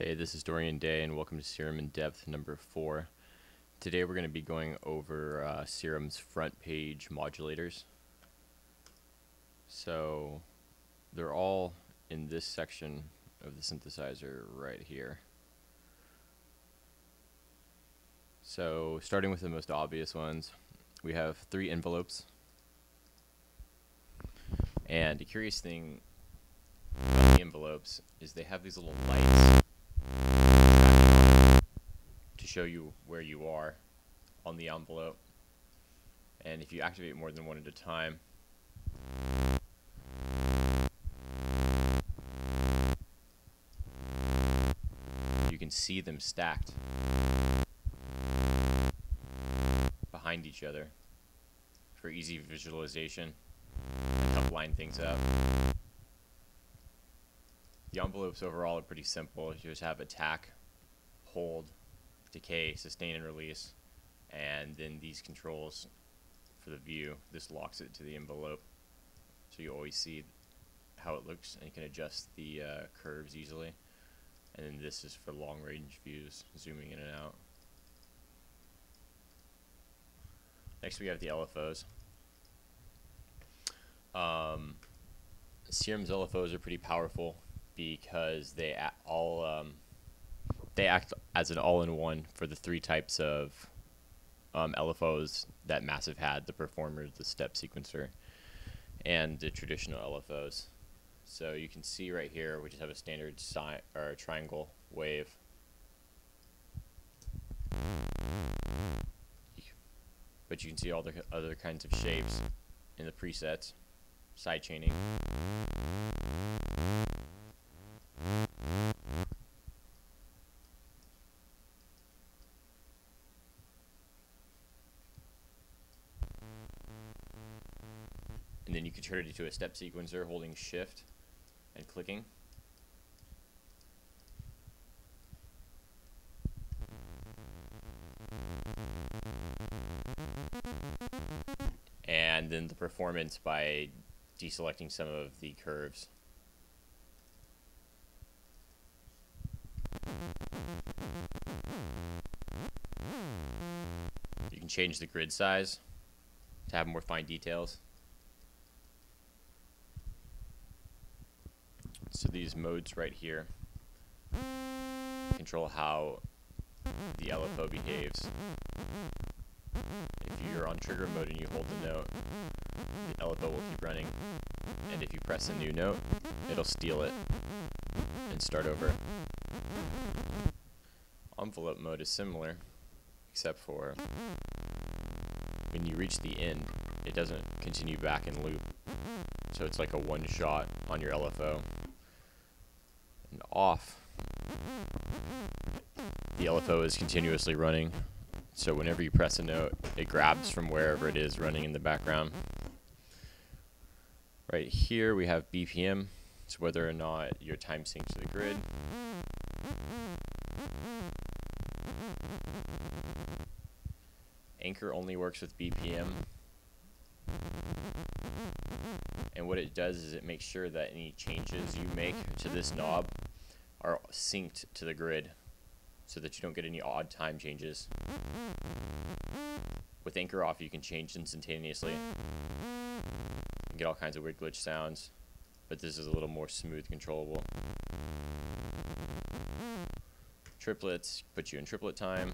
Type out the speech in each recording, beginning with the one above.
Hey, this is Dorian Day, and welcome to Serum in Depth number four. Today we're going to be going over uh, Serum's front page modulators. So they're all in this section of the synthesizer right here. So starting with the most obvious ones, we have three envelopes. And a curious thing about the envelopes is they have these little lights to show you where you are on the envelope. And if you activate more than one at a time, you can see them stacked behind each other for easy visualization and help line things up. The envelopes overall are pretty simple. You just have attack, hold, decay, sustain and release, and then these controls for the view. This locks it to the envelope, so you always see how it looks, and you can adjust the uh, curves easily. And then this is for long range views, zooming in and out. Next we have the LFOs. Um, Serum's LFOs are pretty powerful because they all um, they act as an all-in-one for the three types of um, LFOs that Massive had: the Performer, the Step Sequencer, and the traditional LFOs. So you can see right here, we just have a standard si or triangle wave. But you can see all the other kinds of shapes in the presets, side chaining. And then you can turn it into a step sequencer holding shift and clicking. And then the performance by deselecting some of the curves. You can change the grid size to have more fine details. So these modes right here control how the LFO behaves. If you're on trigger mode and you hold the note, the LFO will keep running. And if you press a new note, it'll steal it and start over. Envelope mode is similar, except for when you reach the end, it doesn't continue back in loop. So it's like a one shot on your LFO off, the LFO is continuously running. So whenever you press a note, it grabs from wherever it is running in the background. Right here we have BPM. It's whether or not your time syncs to the grid. Anchor only works with BPM. And what it does is it makes sure that any changes you make to this knob are synced to the grid so that you don't get any odd time changes. With anchor off, you can change instantaneously. You get all kinds of weird glitch sounds, but this is a little more smooth controllable. Triplets put you in triplet time,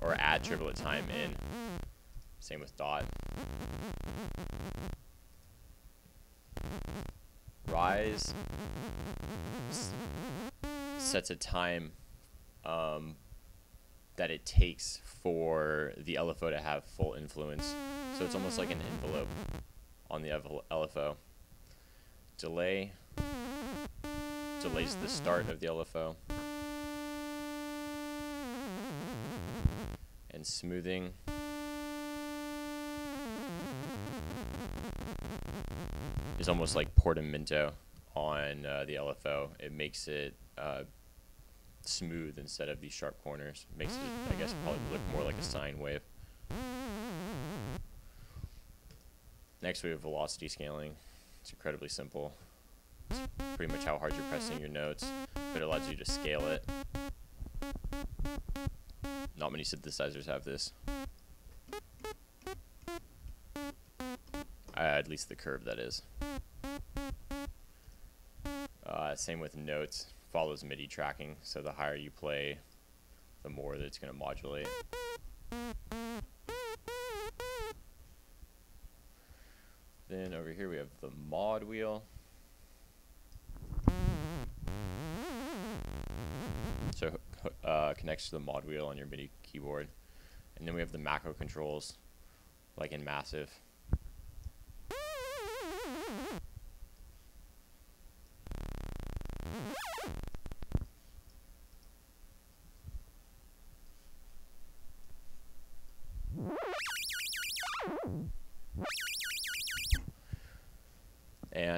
or add triplet time in. Same with dot. Rise sets a time um, that it takes for the LFO to have full influence. So it's almost like an envelope on the LFO. Delay delays the start of the LFO. And smoothing is almost like portamento on uh, the LFO. It makes it uh, smooth instead of these sharp corners. Makes it, I guess, probably look more like a sine wave. Next we have velocity scaling. It's incredibly simple. It's pretty much how hard you're pressing your notes, but it allows you to scale it. Not many synthesizers have this. Uh, at least the curve, that is. Uh, same with notes, follows MIDI tracking, so the higher you play, the more that it's going to modulate. Then over here we have the mod wheel. So uh, connects to the mod wheel on your MIDI keyboard. And then we have the macro controls, like in Massive.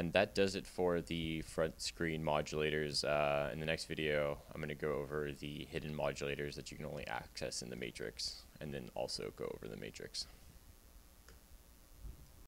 And that does it for the front screen modulators. Uh, in the next video, I'm going to go over the hidden modulators that you can only access in the matrix, and then also go over the matrix.